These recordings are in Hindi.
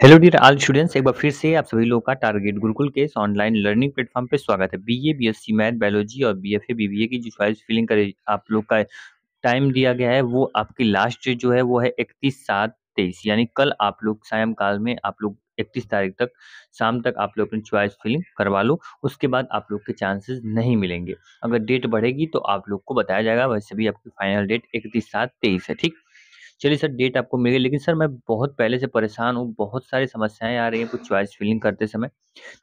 हेलो डियर आल स्टूडेंट्स एक बार फिर से आप सभी लोगों का टारगेट गुरुकुल के ऑनलाइन लर्निंग प्लेटफॉर्म पे स्वागत है। बीए बीएससी मैथ बायोलॉजी और बीएफए बीबीए की जो चॉइस फिलिंग करे आप लोग का टाइम दिया गया है, वो आपकी लास्ट डेट जो है, वो है इकतीस सात तेईस। यानी कल आप लोग सायंकाल में आप लोग इकतीस तारीख तक शाम तक आप लोग अपनी चॉइस फिलिंग करवा लो, उसके बाद आप लोग के चांसेस नहीं मिलेंगे। अगर डेट बढ़ेगी तो आप लोग को बताया जाएगा, वैसे भी आपकी फाइनल डेट इकतीस सात तेईस है, ठीक? चलिए सर डेट आपको मिल गई लेकिन सर मैं बहुत पहले से परेशान हूँ, बहुत सारी समस्याएँ आ रही हैं कुछ चॉइस फिलिंग करते समय,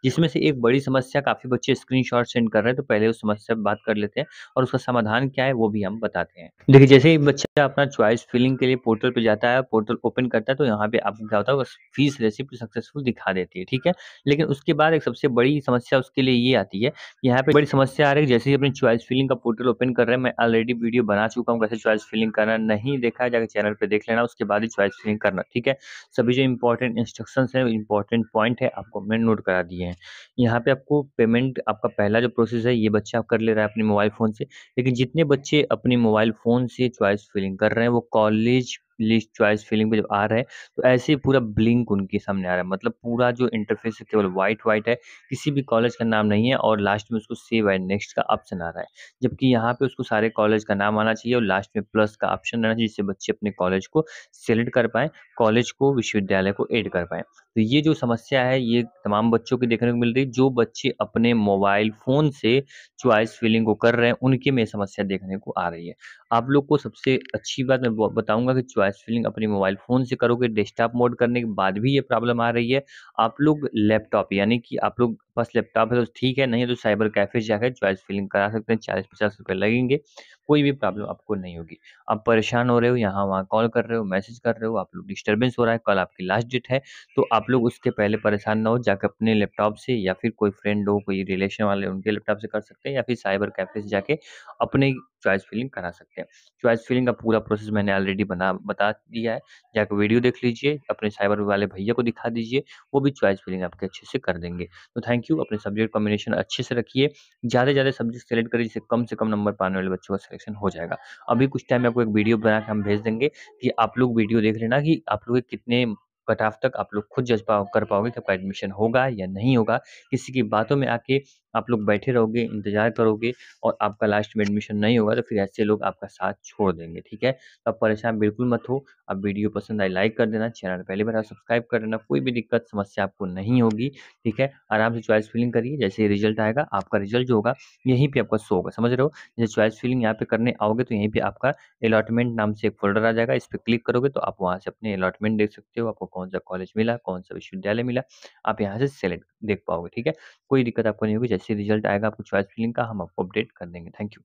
जिसमें से एक बड़ी समस्या काफ़ी बच्चे स्क्रीनशॉट सेंड कर रहे हैं तो पहले उस समस्या पर बात कर लेते हैं और उसका समाधान क्या है, वो भी हम बताते हैं। देखिए, जैसे ही बच्चा अपना चॉइस फिलिंग के लिए पोर्टल पे जाता है पोर्टल ओपन करता है तो यहाँ पे आपको क्या होता है फ़ीस रेसिप्ट सक्सेसफुल दिखा देती है, ठीक है? लेकिन उसके बाद एक सबसे बड़ी समस्या उसके लिए ये आती है, यहाँ पे बड़ी समस्या आ रही है, जैसे ही अपनी चॉइस फिलिंग का पोर्टल ओपन कर रहे हैं, मैं ऑलरेडी वीडियो बना चुका हूँ, कैसे चॉइस फिलिंग करना नहीं देखा जाकर चैनल पर देख लेना, उसके बाद ही चॉइस फिलिंग करना, ठीक है? सभी जो इंपॉर्टेंट इंस्ट्रक्शन है इंपॉर्टेंट पॉइंट है, आपको मैंने नोट करा दिए हैं। यहाँ पे आपको पेमेंट आपका पहला जो प्रोसेस है, ये बच्चा आप कर ले रहा है अपने मोबाइल फ़ोन से। लेकिन जितने बच्चे अपने मोबाइल फ़ोन से चॉइस फिलिंग कर रहे हैं, वो कॉलेज लिस्ट चॉइस फिलिंग पे जब आ रहा है तो ऐसे ही पूरा ब्लिंक उनके सामने आ रहा है। मतलब पूरा जो इंटरफेस है, केवल वाइट वाइट है, किसी भी कॉलेज का नाम नहीं है और लास्ट में उसको सेव एंड नेक्स्ट का ऑप्शन आ रहा है। जबकि यहाँ पे उसको सारे कॉलेज का नाम आना चाहिए और लास्ट में प्लस का ऑप्शन रहना चाहिए, जिससे बच्चे अपने कॉलेज को सेलेक्ट कर पाएँ कॉलेज को, विश्वविद्यालय को एड कर पाएँ। तो ये जो समस्या है, ये तमाम बच्चों की देखने को मिल रही है। जो बच्चे अपने मोबाइल फ़ोन से चॉइस फिलिंग को कर रहे हैं, उनके में समस्या देखने को आ रही है। आप लोग को सबसे अच्छी बात मैं बताऊँगा कि चॉइस फिलिंग अपने मोबाइल फ़ोन से करोगे डेस्कटॉप मोड करने के बाद भी ये प्रॉब्लम आ रही है। आप लोग लैपटॉप यानी कि आप लोग पास लैपटॉप है तो ठीक है, नहीं तो साइबर कैफ़े जाकर चॉइस फिलिंग करा सकते हैं चालीस पचास रुपये लगेंगे, कोई भी प्रॉब्लम आपको नहीं होगी। आप परेशान हो रहे हो, यहाँ वहाँ कॉल कर रहे हो, मैसेज कर रहे हो, आप लोग डिस्टर्बेंस हो रहा है, कल आपकी लास्ट डेट है तो आप लोग उसके पहले परेशान ना हो जाकर अपने लैपटॉप से या फिर कोई फ्रेंड हो, कोई रिलेशन वाले उनके लैपटॉप से कर सकते हैं या फिर साइबर कैफ़े से जाके अपने चॉइस फिलिंग करा सकते हैं। चॉइस फिलिंग का पूरा प्रोसेस मैंने ऑलरेडी बना, बता दिया है जाकर वीडियो देख लीजिए, अपने साइबर वाले भैया को दिखा दीजिए, वो भी चॉइस फिलिंग आपके अच्छे से कर देंगे। तो थैंक यू अपने सब्जेक्ट कॉम्बिनेशन अच्छे से रखिए। ज़्यादा से ज़्यादा सब्जेक्ट सेलेक्ट करिए, जिससे कम से कम नंबर पाने वाले बच्चों का सिलेक्शन हो जाएगा। अभी कुछ टाइम में आपको एक वीडियो बना के हम भेज देंगे कि आप लोग वीडियो देख लेना कि आप लोग कितने कट ऑफ़ तक आप लोग खुद जज पाओ, कर पाओगे कि आपका एडमिशन होगा या नहीं होगा। किसी की बातों में आके आप लोग बैठे रहोगे, इंतज़ार करोगे और आपका लास्ट में एडमिशन नहीं होगा तो फिर ऐसे लोग आपका साथ छोड़ देंगे, ठीक है? तो आप परेशान बिल्कुल मत हो, आप वीडियो पसंद आए लाइक कर देना, चैनल पहली बार आप सब्सक्राइब कर देना, कोई भी दिक्कत, समस्या आपको नहीं होगी, ठीक है? आराम से चॉइस फिलिंग करिए, जैसे रिज़ल्ट आएगा, आपका रिज़ल्ट जो होगा, यहीं पर आपका शो होगा, समझ रहे हो? जैसे चॉइस फिलिंग यहाँ पे करने आओगे तो यहीं पे आपका अलॉटमेंट नाम से एक फोल्डर आ जाएगा, इस पर क्लिक करोगे तो आप वहाँ से अपने अलॉटमेंट देख सकते हो, आपको कौन सा कॉलेज मिला, कौन सा विश्वविद्यालय मिला, आप यहाँ से सेलेक्ट देख पाओगे, ठीक है? कोई दिक्कत आपको नहीं होगी जैसे रिज़ल्ट आएगा आपको चॉइस फिलिंग का हम आपको अपडेट कर देंगे। Thank you.